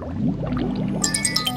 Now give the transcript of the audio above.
Música